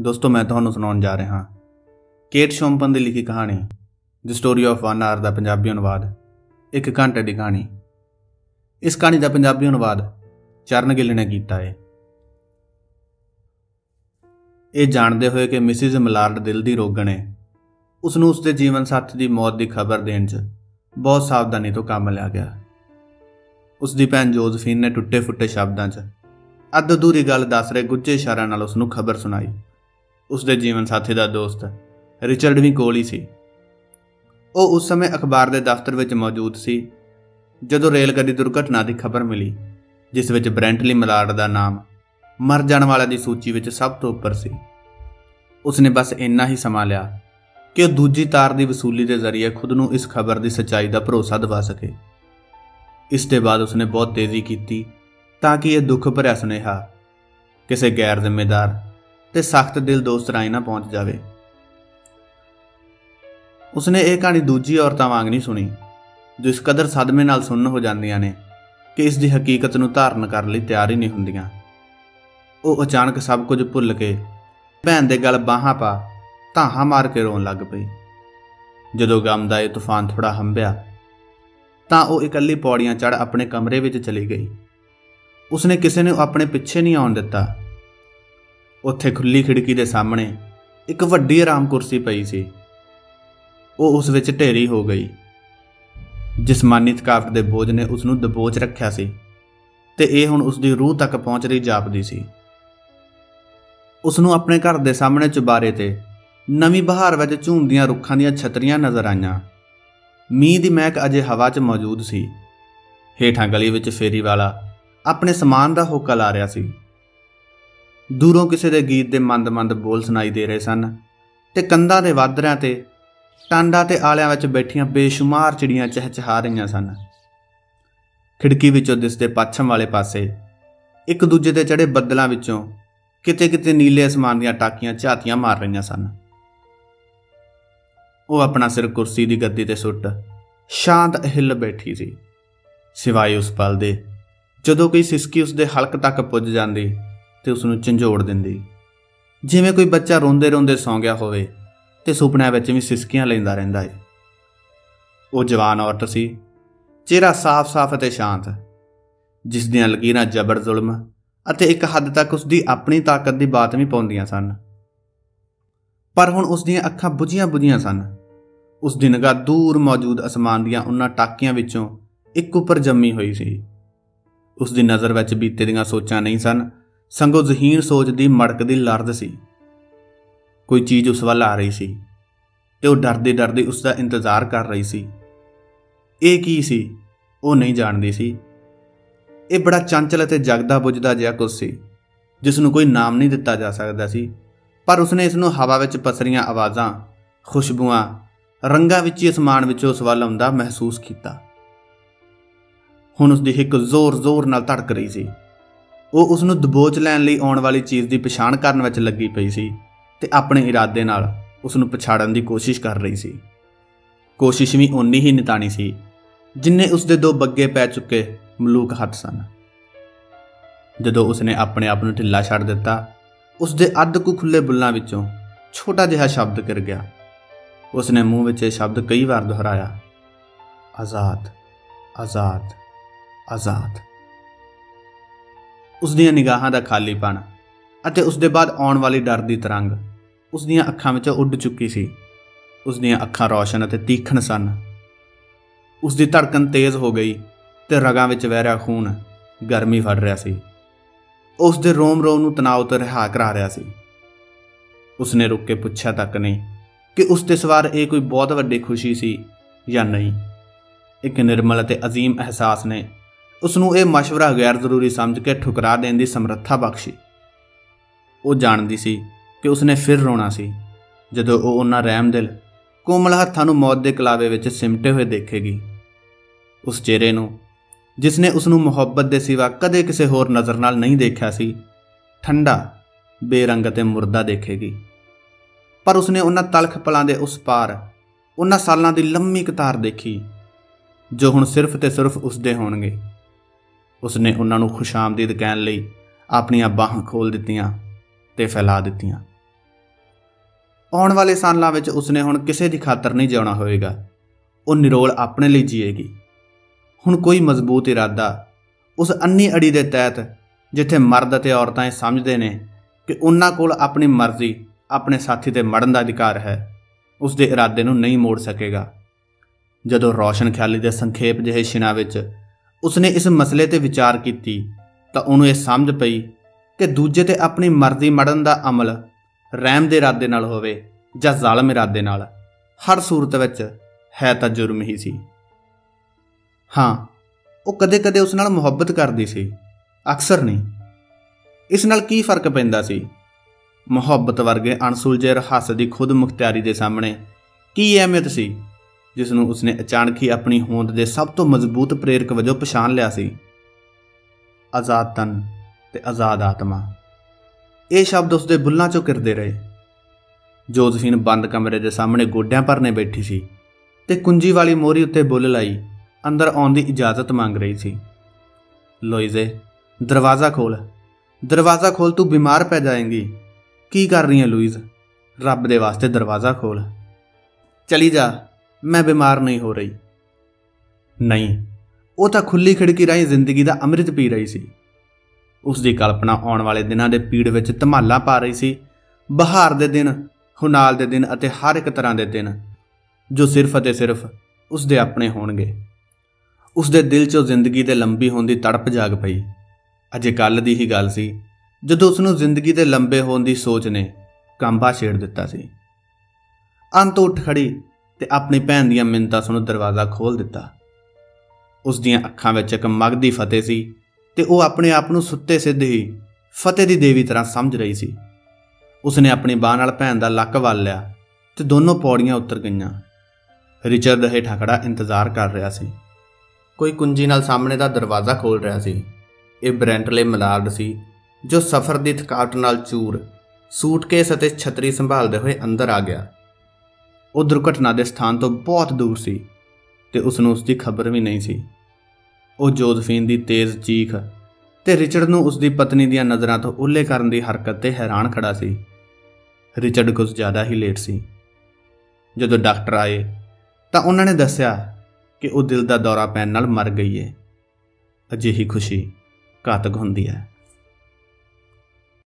ਦੋਸਤੋ, ਮੈਂ ਤੁਹਾਨੂੰ ਸੁਣਾਉਣ ਜਾ ਰਿਹਾ ਹਾਂ। ਕੇਟ ਸ਼ੋਮਪਨ ਦੀ ਲਿਖੀ ਕਹਾਣੀ the story of one R ਦਾ ਪੰਜਾਬੀ ਅਨੁਵਾਦ, ਇੱਕ ਘੰਟੇ ਦੀ ਕਹਾਣੀ। ਇਸ ਕਹਾਣੀ ਦਾ ਪੰਜਾਬੀ ਅਨੁਵਾਦ ਚਰਨ ਗਿੱਲ ਨੇ ਕੀਤਾ ਹੈ ਇਹ ਜਾਣਦੇ ਹੋਏ ਕਿ ਮਿਸਿਸ ਮਲਾਰਡ ਦਿਲ ਦੀ ਰੋਗਣ ਹੈ ਉਸ ਨੂੰ ਉਸਦੇ ਜੀਵਨ ਸਾਥੀ ਦੀ ਮੌਤ ਦੀ ਖਬਰ ਦੇਣ 'ਚ ਬਹੁਤ ਸਾਵਧਾਨੀ ਤੋਂ ਕੰਮ ਲਿਆ ਗਿਆ। ਉਸ ਦੀ ਭੈਣ ਜੋਜ਼ਫੀਨ ਨੇ ਟੁੱਟੇ-ਫੁੱਟੇ ਸ਼ਬਦਾਂ 'ਚ ਅੱਧ ਅਧੂਰੀ ਗੱਲ ਦੱਸ ਰਹੇ ਗੁੱਝੇ ਇਸ਼ਾਰਿਆਂ ਨਾਲ ਉਸ ਨੂੰ ਖਬਰ ਸੁਣਾਈ। ਉਸ ਦੇ ਜੀਵਨ ਸਾਥੀ ਦਾ ਦੋਸਤ ਰਿਚਰਡ ਵੀ ਕੋਲ ਹੀ ਸੀ। ਉਹ ਉਸ ਸਮੇਂ ਅਖਬਾਰ ਦੇ ਦਫ਼ਤਰ ਵਿੱਚ ਮੌਜੂਦ ਸੀ, ਜਦੋਂ ਰੇਲ ਗੱਡੀ ਦੁਰਘਟਨਾ ਦੀ ਖਬਰ ਮਿਲੀ, ਜਿਸ ਵਿੱਚ ਬ੍ਰੈਂਟਲੀ ਮਲਾਰਡ ਦਾ ਨਾਮ ਮਰ ਜਾਣ ਵਾਲਿਆਂ ਦੀ ਸੂਚੀ ਵਿੱਚ ਸਭ ਤੋਂ ਉੱਪਰ ਸੀ। ਉਸਨੇ ਬਸ ਇੰਨਾ ਹੀ ਸਮਾਂ ਲਿਆ ਕਿ ਉਹ ਦੂਜੀ ਤਾਰ ਦੀ ਵਸੂਲੀ ਦੇ ਜ਼ਰੀਏ ਖੁਦ ਨੂੰ ਇਸ ਖਬਰ ਦੀ ਸੱਚਾਈ ਦਾ ਭਰੋਸਾ ਦਿਵਾ ਸਕੇ। ਇਸ ਦੇ ਬਾਅਦ ਉਸਨੇ ਬਹੁਤ ਤੇਜ਼ੀ ਕੀਤੀ ਤਾਂ ਕਿ ਇਹ ਦੁੱਖ ਭਰਿਆ ਸੁਨੇਹਾ ਕਿਸੇ ਗੈਰ ਜ਼ਿੰਮੇਦਾਰ ਤੇ ਸਖਤ ਦਿਲ ਦੋਸਤ ਰਾਈ ਨਾ ਪਹੁੰਚ ਜਾਵੇ। ਉਸਨੇ ਇਹ ਕਹਾਣੀ ਦੂਜੀ ਔਰਤਾਂ ਵਾਂਗ ਨਹੀਂ ਸੁਣੀ, ਜੋ ਇਸ ਕਦਰ ਸਦਮੇ ਨਾਲ ਸੁਣਨ ਹੋ ਜਾਂਦੀਆਂ ਨੇ ਕਿ ਇਸ ਦੀ ਹਕੀਕਤ ਨੂੰ ਧਾਰਨ ਕਰਨ ਲਈ ਤਿਆਰ ਹੀ ਨਹੀਂ ਹੁੰਦੀਆਂ। ਉਹ ਅਚਾਨਕ ਸਭ ਕੁਝ ਭੁੱਲ ਕੇ ਭੈਣ ਦੇ ਗਲ ਬਾਹਾਂ ਪਾ ਧਾਹਾਂ ਮਾਰ ਕੇ ਰੋਣ ਲੱਗ ਪਈ। ਜਦੋਂ ਗਮ ਦਾ ਇਹ ਤੂਫਾਨ ਥੋੜਾ ਹੰਭਿਆ, ਤਾਂ ਉਹ ਇਕੱਲੀ ਪੌੜੀਆਂ ਚੜ ਆਪਣੇ ਕਮਰੇ ਵਿੱਚ ਚਲੀ ਗਈ। ਉਸਨੇ ਕਿਸੇ ਨੂੰ ਆਪਣੇ ਪਿੱਛੇ ਨਹੀਂ ਆਉਣ ਦਿੱਤਾ। ਉੱਥੇ ਖੁੱਲੀ ਖਿੜਕੀ ਦੇ ਸਾਹਮਣੇ ਇੱਕ ਵੱਡੀ ਆਰਾਮ ਕੁਰਸੀ ਪਈ ਸੀ। ਉਹ ਉਸ ਵਿੱਚ ਢੇਰੀ ਹੋ ਗਈ। ਜਿਸਮਾਨੀ ਥਕਾਵਟ ਦੇ ਬੋਝ ਨੇ ਉਸ ਨੂੰ ਦਬੋਚ ਰੱਖਿਆ ਸੀ ਤੇ ਇਹ ਹੁਣ ਉਸ ਦੀ ਰੂਹ ਤੱਕ ਪਹੁੰਚ ਰਹੀ ਜਾਪਦੀ ਸੀ। ਉਸ ਨੂੰ ਆਪਣੇ ਘਰ ਦੇ ਸਾਹਮਣੇ ਚੁਬਾਰੇ ਤੇ ਨਵੀਂ ਬਹਾਰ ਵਿੱਚ ਝੂਮਦੀਆਂ ਰੁੱਖਾਂ ਦੀਆਂ ਛਤਰੀਆਂ ਨਜ਼ਰ ਆਈਆਂ। ਮੀਂਹ ਦੀ ਮਹਿਕ ਅਜੇ ਹਵਾ 'ਚ ਮੌਜੂਦ ਸੀ। ਹੇਠਾਂ ਗਲੀ ਵਿੱਚ ਫੇਰੀ ਵਾਲਾ ਆਪਣੇ ਸਮਾਨ ਦਾ ਹੋਕਾ ਲਾ ਰਿਹਾ ਸੀ। ਦੂਰੋਂ ਕਿਸੇ ਦੇ ਗੀਤ ਦੇ ਮੰਦ-ਮੰਦ ਬੋਲ ਸੁਣਾਈ ਦੇ ਰਹੇ ਸਨ ਤੇ ਕੰਧਾਂ ਦੇ ਵਾਦਰਿਆਂ ਤੇ, ਟਾਂਡਾ ਤੇ ਆਲਿਆਂ ਵਿੱਚ ਬੈਠੀਆਂ ਬੇਸ਼ੁਮਾਰ ਚਿੜੀਆਂ ਚਹਿਚਹਾ ਰਹੀਆਂ ਸਨ। ਖਿੜਕੀ ਵਿੱਚੋਂ ਦਿਸਦੇ ਪੱਛਮ ਵਾਲੇ ਪਾਸੇ, ਇੱਕ ਦੂਜੇ ਤੇ ਚੜੇ ਬੱਦਲਾਂ ਵਿੱਚੋਂ ਕਿਤੇ-ਕਿਤੇ ਨੀਲੇ ਅਸਮਾਨ ਦੀਆਂ ਟਾਕੀਆਂ ਝਾਤੀਆਂ ਮਾਰ ਰਹੀਆਂ ਸਨ। ਉਹ ਆਪਣਾ ਸਿਰ ਕੁਰਸੀ ਦੀ ਗੱਦੀ ਤੇ ਸੁੱਟ ਸ਼ਾਂਤ ਹਿੱਲ ਬੈਠੀ ਸੀ। ਸਿਵਾਏ ਉਸ ਪਲ ਦੇ, ਜਦੋਂ ਕੋਈ ਸਿਸਕੀ ਉਸ ਦੇ ਹਲਕ ਤੱਕ ਪੁੱਜ ਜਾਂਦੀ ਤੇ ਉਸ ਨੂੰ ਝੰਜੋੜ ਦਿੰਦੀ। ਜਿਵੇਂ ਕੋਈ ਬੱਚਾ ਰੋਂਦੇ-ਰੋਂਦੇ ਸੌਂ ਗਿਆ ਹੋਵੇ ਤੇ ਸੁਪਨਿਆਂ ਵਿੱਚ ਵੀ ਸਿਸਕੀਆਂ ਲੈਂਦਾ ਰਹਿੰਦਾ ਹੈ ਉਹ ਜਵਾਨ ਔਰਤ ਸੀ, ਚਿਹਰਾ ਸਾਫ਼-ਸਾਫ਼ ਅਤੇ ਸ਼ਾਂਤ ਜਿਸ ਦੀਆਂ ਲਕੀਰਾਂ ਜ਼ਬਰ ਜ਼ੁਲਮ ਅਤੇ ਇੱਕ ਹੱਦ ਤੱਕ ਉਸ ਦੀ ਆਪਣੀ ਤਾਕਤ ਦੀ ਬਾਤ ਵੀ ਪਾਉਂਦੀਆਂ ਸਨ। ਪਰ ਹੁਣ ਉਸ ਦੀਆਂ ਅੱਖਾਂ ਬੁਝੀਆਂ-ਬੁਝੀਆਂ ਸਨ। ਉਸ ਦੀ ਨਿਗਾਹ ਦੂਰ ਮੌਜੂਦ ਅਸਮਾਨ ਦੀਆਂ ਉਹਨਾਂ ਟਾਕੀਆਂ ਵਿੱਚੋਂ ਇੱਕ ਉੱਪਰ ਜੰਮੀ ਹੋਈ ਸੀ। ਉਸ ਦੀ ਨਜ਼ਰ ਵਿੱਚ ਬੀਤੇ ਦੀਆਂ ਸੋਚਾਂ ਨਹੀਂ ਸਨ ਸੰਗੋ ਜ਼ਹੀਨ ਸੋਚ ਦੀ ਮੜਕਦੀ ਲਰਦ ਸੀ। ਕੋਈ ਚੀਜ਼ ਉਸ ਵੱਲ ਆ ਰਹੀ ਸੀ ਤੇ ਉਹ ਡਰਦੇ ਡਰਦੇ ਉਸ ਦਾ ਇੰਤਜ਼ਾਰ ਕਰ ਰਹੀ ਸੀ। ਇਹ ਕੀ ਸੀ? ਉਹ ਨਹੀਂ ਜਾਣਦੀ ਸੀ। ਇਹ ਬੜਾ ਚੰਚਲ ਅਤੇ ਜਗਦਾ ਬੁੱਝਦਾ ਜਿਹਾ ਕੁਝ ਸੀ ਜਿਸ ਨੂੰ ਕੋਈ ਨਾਮ ਨਹੀਂ ਦਿੱਤਾ ਜਾ ਸਕਦਾ ਸੀ। ਪਰ ਉਸਨੇ ਇਸ ਨੂੰ ਹਵਾ ਵਿੱਚ ਪਸਰੀਆਂ ਆਵਾਜ਼ਾਂ, ਖੁਸ਼ਬੂਆਂ, ਰੰਗਾਂ ਵਿੱਚ ਅਸਮਾਨ ਵਿੱਚੋਂ ਉਸ ਵੱਲ ਆਉਂਦਾ ਮਹਿਸੂਸ ਕੀਤਾ। ਹੁਣ ਉਸ ਦੀ ਹਿੱਕ ਜ਼ੋਰ-ਜ਼ੋਰ ਨਾਲ ਧੜਕ ਰਹੀ ਸੀ। ਉਹ ਉਸ ਨੂੰ ਦਬੋਚ ਲੈਣ ਲਈ ਆਉਣ ਵਾਲੀ ਚੀਜ਼ ਦੀ ਪਛਾਣ ਕਰਨ ਵਿੱਚ ਲੱਗੀ ਪਈ ਸੀ ਤੇ ਆਪਣੇ ਇਰਾਦੇ ਨਾਲ ਉਸ ਨੂੰ ਪਛਾੜਨ ਦੀ ਕੋਸ਼ਿਸ਼ ਕਰ ਰਹੀ ਸੀ। ਕੋਸ਼ਿਸ਼ ਵੀ ਓਨੀ ਹੀ ਨਿਤਾਣੀ ਸੀ ਜਿੰਨੇ ਉਸ ਦੇ ਦੋ ਬੱਗੇ ਪੈ ਚੁੱਕੇ ਮਲੂਕ ਹੱਥ ਸਨ। ਜਦੋਂ ਉਸਨੇ ਆਪਣੇ ਆਪ ਨੂੰ ਢਿੱਲਾ ਛੱਡ ਦਿੱਤਾ ਉਸ ਦੇ ਅੱਧ ਕੁ ਖੁੱਲੇ ਬੁੱਲਾਂ ਵਿੱਚੋਂ ਛੋਟਾ ਜਿਹਾ ਸ਼ਬਦ ਗਿਰ ਗਿਆ। ਉਸਨੇ ਮੂੰਹ ਵਿੱਚ ਇਹ ਸ਼ਬਦ ਕਈ ਵਾਰ ਦੁਹਰਾਇਆ, ਆਜ਼ਾਦ ਆਜ਼ਾਦ ਆਜ਼ਾਦ। ਉਸ ਦੀਆਂ ਨਿਗਾਹਾਂ ਦਾ ਖਾਲੀਪਣ ਅਤੇ ਉਸ ਦੇ ਬਾਅਦ ਆਉਣ ਵਾਲੀ ਡਰ ਦੀ ਤਰੰਗ ਉਸ ਦੀਆਂ ਅੱਖਾਂ ਵਿੱਚੋਂ ਉੱਡ ਚੁੱਕੀ ਸੀ। ਉਸ ਦੀਆਂ ਅੱਖਾਂ ਰੌਸ਼ਨ ਅਤੇ ਤੀਖਣ ਸਨ। ਉਸ ਦੀ ਧੜਕਣ ਤੇਜ਼ ਹੋ ਗਈ ਤੇ ਰਗਾਂ ਵਿੱਚ ਵਹਿ ਰਿਹਾ ਖੂਨ ਗਰਮੀ ਫੜ ਰਿਹਾ ਸੀ। ਉਸ ਦੇ ਰੋਮ ਰੋਮ ਨੂੰ ਤਣਾਅ ਤੋਂ ਰਿਹਾ ਕਰਾ ਰਿਹਾ ਸੀ। ਉਸਨੇ ਰੁੱਕ ਕੇ ਪੁੱਛਿਆ ਤੱਕ ਨਹੀਂ ਕਿ ਉਸ ਤੇ ਸਵਾਰ ਇਹ ਕੋਈ ਬਹੁਤ ਵੱਡੀ ਖੁਸ਼ੀ ਸੀ ਜਾਂ ਨਹੀਂ। ਇੱਕ ਨਿਰਮਲ ਅਤੇ ਅਜ਼ੀਮ ਅਹਿਸਾਸ ਨੇ ਉਸ ਨੂੰ ਇਹ مشਵਰਾ ਗੈਰ ਜ਼ਰੂਰੀ ਸਮਝ ਕੇ ਠੁਕਰਾ ਦੇਣ ਦੀ ਸਮਰੱਥਾ ਬਖਸ਼ੀ। ਉਹ ਜਾਣਦੀ ਸੀ ਕਿ ਉਸਨੇ ਫਿਰ ਰੋਣਾ ਸੀ, ਜਦੋਂ ਉਹ ਉਹਨਾਂ ਰਹਿਮਦਿਲ ਕੋਮਲ ਹੱਥਾਂ ਨੂੰ ਮੌਤ ਦੇ ਕਲਾਵੇ ਵਿੱਚ ਸਿਮਟੇ ਹੋਏ ਦੇਖੇਗੀ। ਉਸ ਚਿਹਰੇ ਨੂੰ, ਜਿਸ ਨੇ ਉਸ ਨੂੰ ਮੁਹੱਬਤ ਦੇ ਸਿਵਾ ਕਦੇ ਕਿਸੇ ਹੋਰ ਨਜ਼ਰ ਨਾਲ ਨਹੀਂ ਦੇਖਿਆ ਸੀ, ਠੰਡਾ, ਬੇਰੰਗ ਤੇ ਮੁਰਦਾ ਦੇਖੇਗੀ। ਪਰ ਉਸਨੇ ਉਹਨਾਂ ਤਲਖ ਪਲਾਂ ਦੇ ਉਸ ਪਾਰ, ਉਹਨਾਂ ਸਾਲਾਂ ਦੀ ਲੰਮੀ ਕਤਾਰ ਦੇਖੀ, ਜੋ ਹੁਣ ਸਿਰਫ ਤੇ ਸਿਰਫ ਉਸਦੇ ਹੋਣਗੇ। ਉਸਨੇ ਉਹਨਾਂ ਨੂੰ ਖੁਸ਼ਾਮਦੀਦ ਕਹਿਣ ਲਈ ਆਪਣੀਆਂ ਬਾਹਾਂ ਖੋਲ ਦਿੱਤੀਆਂ ਤੇ ਫੈਲਾ ਦਿੱਤੀਆਂ। ਆਉਣ ਵਾਲੇ ਸਾਲਾਂ ਵਿੱਚ ਉਸਨੇ ਹੁਣ ਕਿਸੇ ਦੀ ਖਾਤਰ ਨਹੀਂ ਜਿਉਣਾ ਹੋਵੇਗਾ ਉਹ ਨਿਰੋਲ ਆਪਣੇ ਲਈ ਜੀਏਗੀ। ਹੁਣ ਕੋਈ ਮਜ਼ਬੂਤ ਇਰਾਦਾ ਉਸ ਅੰਨੀ ਅੜੀ ਦੇ ਤਹਿਤ ਜਿੱਥੇ ਮਰਦ ਅਤੇ ਔਰਤਾਂ ਇਹ ਸਮਝਦੇ ਨੇ ਕਿ ਉਹਨਾਂ ਕੋਲ ਆਪਣੀ ਮਰਜ਼ੀ, ਆਪਣੇ ਸਾਥੀ ਤੇ ਮੜਨ ਦਾ ਅਧਿਕਾਰ ਹੈ ਉਸ ਦੇ ਇਰਾਦੇ ਨੂੰ ਨਹੀਂ ਮੋੜ ਸਕੇਗਾ। ਜਦੋਂ ਰੌਸ਼ਨ ਖਿਆਲੀ ਦੇ ਸੰਖੇਪ ਜਿਹੇ ਛਿਨਾਂ ਵਿੱਚ ਉਸਨੇ ਇਸ ਮਸਲੇ ਤੇ ਵਿਚਾਰ ਕੀਤੀ ਤਾਂ ਉਹਨੂੰ ਇਹ ਸਮਝ ਪਈ ਕਿ ਦੂਜੇ ਤੇ ਆਪਣੀ ਮਰਜ਼ੀ ਮੜਨ ਦਾ ਅਮਲ ਰਹਿਮ ਦੇ ਇਰਾਦੇ ਨਾਲ ਹੋਵੇ ਜਾਂ ਜ਼ਾਲਮ ਇਰਾਦੇ ਨਾਲ, ਹਰ ਸੂਰਤ ਵਿੱਚ ਹੈ ਤਾਂ ਜੁਰਮ ਹੀ ਸੀ। ਹਾਂ, ਉਹ ਕਦੇ-ਕਦੇ ਉਸ ਨਾਲ ਮੁਹੱਬਤ ਕਰਦੀ ਸੀ, ਅਕਸਰ ਨਹੀਂ। ਇਸ ਨਾਲ ਕੀ ਫ਼ਰਕ ਪੈਂਦਾ ਸੀ? ਮੁਹੱਬਤ ਵਰਗੇ ਅਣਸੁਲਝੇ ਰਹੱਸ ਦੀ ਖੁਦ ਮੁਖਤਿਆਰੀ ਦੇ ਸਾਹਮਣੇ ਕੀ ਅਹਿਮੀਅਤ ਸੀ? ਜਿਸ ਨੂੰ ਉਸਨੇ ਅਚਾਨਕ ਹੀ ਆਪਣੀ ਹੋਂਦ ਦੇ ਸਭ ਤੋਂ ਮਜ਼ਬੂਤ ਪ੍ਰੇਰਕ ਵਜੋਂ ਪਛਾਣ ਲਿਆ ਸੀ। ਆਜ਼ਾਦ ਤਨ ਤੇ ਆਜ਼ਾਦ ਆਤਮਾ। ਇਹ ਸ਼ਬਦ ਉਸਦੇ ਬੁੱਲਾਂ 'ਚੋਂ ਕਿਰਦੇ ਰਹੇ। ਜੋਜ਼ਫੀਨ ਬੰਦ ਕਮਰੇ ਦੇ ਸਾਹਮਣੇ ਗੋਡਿਆਂ ਭਰਨੇ ਬੈਠੀ ਸੀ ਤੇ ਕੁੰਜੀ ਵਾਲੀ ਮੋਰੀ ਉੱਤੇ ਬੁੱਲ ਲਾਈ ਅੰਦਰ ਆਉਣ ਦੀ ਇਜਾਜ਼ਤ ਮੰਗ ਰਹੀ ਸੀ। ਲੋਇਜ਼ੇ ਦਰਵਾਜ਼ਾ ਖੋਲ ਦਰਵਾਜ਼ਾ ਖੋਲ ਤੂੰ ਬਿਮਾਰ ਪੈ ਜਾਏਂਗੀ। ਕੀ ਕਰ ਰਹੀ ਹੈ ਲੂਈਜ਼? ਰੱਬ ਦੇ ਵਾਸਤੇ ਦਰਵਾਜ਼ਾ ਖੋਲ ਚਲੀ ਜਾ। ਮੈਂ ਬਿਮਾਰ ਨਹੀਂ ਹੋ ਰਹੀ। ਨਹੀਂ, ਉਹ ਤਾਂ ਖੁੱਲੀ ਖਿੜਕੀ ਰਾਹੀਂ ਜ਼ਿੰਦਗੀ ਦਾ ਅੰਮ੍ਰਿਤ ਪੀ ਰਹੀ ਸੀ। ਉਸ ਦੀ ਕਲਪਨਾ ਆਉਣ ਵਾਲੇ ਦਿਨਾਂ ਦੇ ਪੀੜ ਵਿੱਚ ਧਮਾਲਾ ਪਾ ਰਹੀ ਸੀ। ਬਹਾਰ ਦੇ ਦਿਨ, ਹੁਨਾਲ ਦੇ ਦਿਨ ਅਤੇ ਹਰ ਇੱਕ ਤਰ੍ਹਾਂ ਦੇ ਦਿਨ, ਜੋ ਸਿਰਫ ਅਤੇ ਸਿਰਫ ਉਸ ਦੇ ਆਪਣੇ ਹੋਣਗੇ। ਉਸ ਦੇ ਦਿਲ 'ਚੋਂ ਜ਼ਿੰਦਗੀ ਦੇ ਲੰਬੀ ਹੋਣ ਦੀ ਤੜਪ ਜਾਗ ਪਈ। ਅਜੇ ਕੱਲ ਦੀ ਹੀ ਗੱਲ ਸੀ, ਜਦੋਂ ਉਸ ਨੂੰ ਜ਼ਿੰਦਗੀ ਦੇ ਲੰਬੇ ਹੋਣ ਦੀ ਸੋਚ ਨੇ ਕਾਂਬਾ ਛੇੜ ਦਿੱਤਾ ਸੀ। ਅੰਤ ਉੱਠ ਖੜੀ ਤੇ ਆਪਣੀ ਭੈਣ ਦੀਆਂ ਮਿੰਤਾਂ ਸੁਣ, ਦਰਵਾਜ਼ਾ ਖੋਲ ਦਿੱਤਾ। ਉਸ ਦੀਆਂ ਅੱਖਾਂ ਵਿੱਚ ਇੱਕ ਮਗਦੀ ਫਤਿਹ ਸੀ ਤੇ ਉਹ ਆਪਣੇ ਆਪ ਨੂੰ ਸੁੱਤੇ ਸਿੱਧ ਹੀ ਫਤਿਹ ਦੀ ਦੇਵੀ ਤਰ੍ਹਾਂ ਸਮਝ ਰਹੀ ਸੀ। ਉਸਨੇ ਆਪਣੀ ਬਾਹ ਨਾਲ ਭੈਣ ਦਾ ਲੱਕ ਵੱਲ ਲਿਆ ਤੇ ਦੋਨੋਂ ਪੌੜੀਆਂ ਉਤਰ ਗਈਆਂ। ਰਿਚਰਡ ਹੇਠਾਂ ਖੜਾ ਇੰਤਜ਼ਾਰ ਕਰ ਰਿਹਾ ਸੀ। ਕੋਈ ਕੁੰਜੀ ਨਾਲ ਸਾਹਮਣੇ ਦਾ ਦਰਵਾਜ਼ਾ ਖੋਲ ਰਿਹਾ ਸੀ। ਇਹ ਬ੍ਰੈਂਟਲੇ ਮਲਾਰਡ ਸੀ, ਜੋ ਸਫ਼ਰ ਦੀ ਥਕਾਵਟ ਨਾਲ ਚੂਰ ਸੂਟਕੇਸ ਅਤੇ ਛਤਰੀ ਸੰਭਾਲਦੇ ਹੋਏ ਅੰਦਰ ਆ ਗਿਆ। ਉਹ ਦੁਰਘਟਨਾ ਦੇ ਸਥਾਨ ਤੋਂ ਬਹੁਤ ਦੂਰ ਸੀ ਤੇ ਉਸ ਨੂੰ ਉਸ ਦੀ ਖਬਰ ਵੀ ਨਹੀਂ ਸੀ। ਉਹ ਜੋਜ਼ਫੀਨ ਦੀ ਤੇਜ਼ ਚੀਖ ਤੇ ਰਿਚਰਡ ਨੂੰ ਉਸ ਦੀ ਪਤਨੀ ਦੀਆਂ ਨਜ਼ਰਾਂ ਤੋਂ ਉੱਲੇ ਕਰਨ ਦੀ ਹਰਕਤ ਤੇ ਹੈਰਾਨ ਖੜਾ ਸੀ। ਰਿਚਰਡ ਕੁਝ ਜ਼ਿਆਦਾ ਹੀ ਲੇਟ ਸੀ। ਜਦੋਂ ਡਾਕਟਰ ਆਏ ਤਾਂ ਉਹਨਾਂ ਨੇ ਦੱਸਿਆ ਕਿ ਉਹ ਦਿਲ ਦਾ ਦੌਰਾ ਪੈਣ ਨਾਲ ਮਰ ਗਈ ਹੈ ਅਜਿਹੀ ਖੁਸ਼ੀ ਘਾਤਕ ਹੁੰਦੀ ਹੈ।